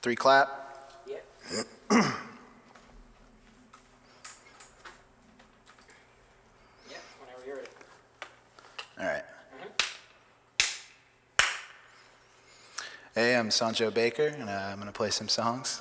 Three clap? Yeah. All right. Hey, I'm Sancho Baker, and uh, I'm going to play some songs.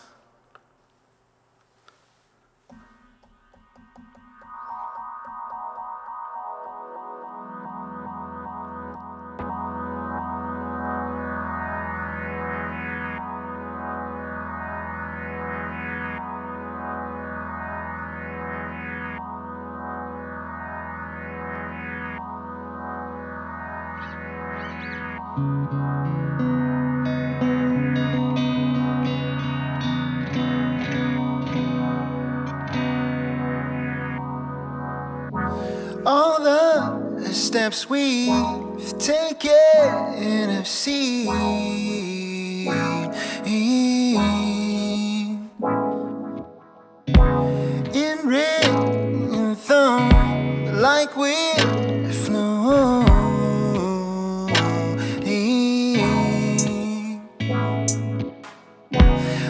All the steps we've taken have seen.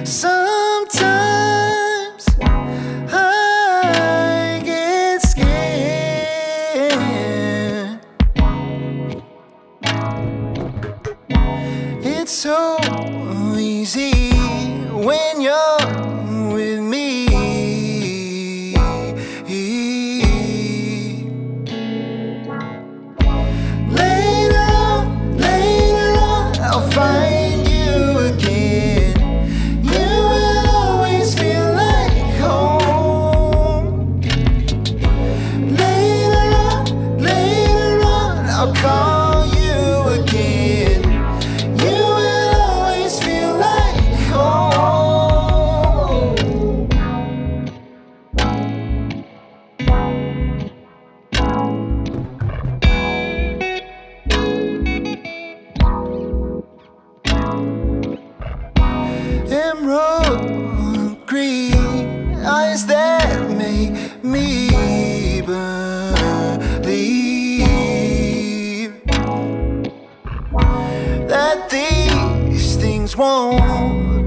Sometimes I get scared. It's so easy when you're.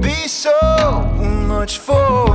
be so much for.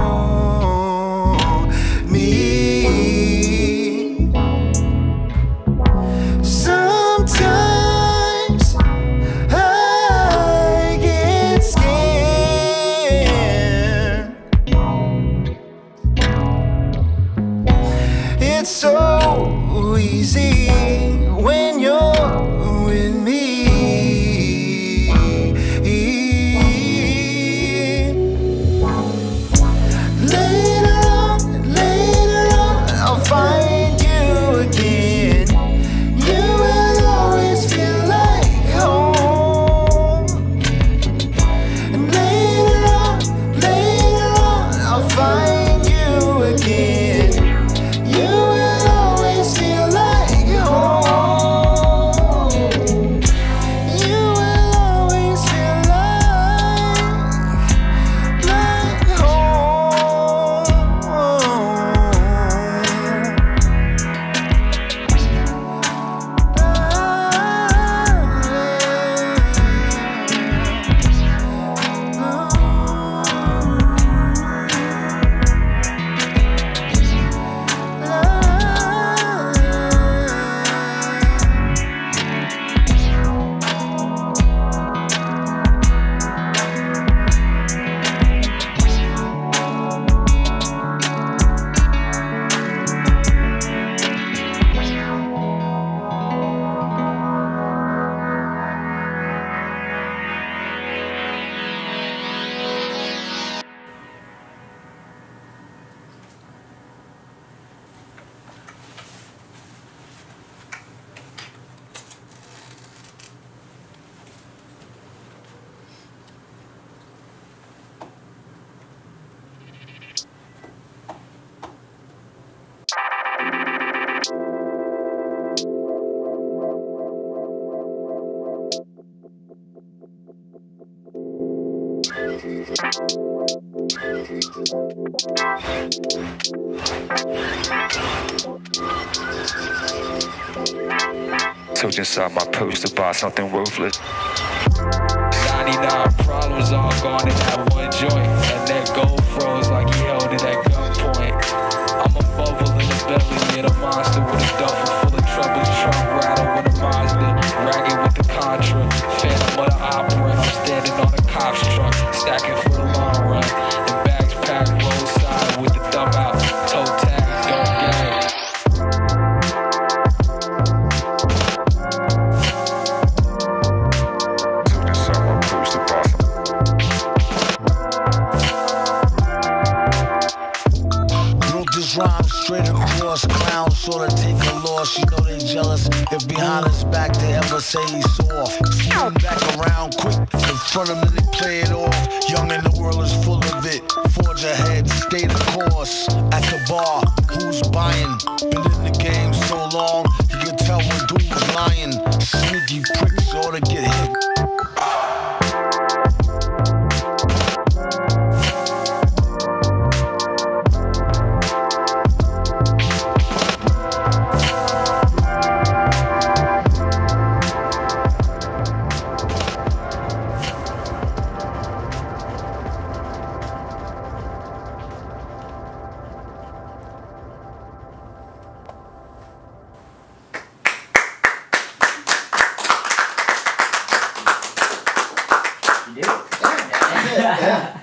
Took inside my purse to buy something worthless. 99 problems all gone in that one joint. And that gold froze like he held it at gunpoint. I'm a bubble in his belly, and a monster with a duffel full of trouble. Trump rattle with a monster ragged with the Contra. Phantom of the opera, I'm standing on a cop's truck, stacking across. Clowns sort of take a loss. You know they jealous if behind his back they ever say he's soft. Spin back around quick in front of me they play it off. Young and the world is full of it. Forge ahead, stay the course. At the bar, who's buying? Been Yeah,